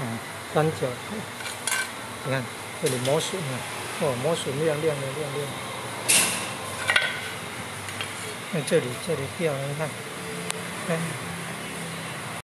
啊，三角，你看这里磨损了，哦，磨损亮亮的亮亮。看这里，这里掉了，你看，看。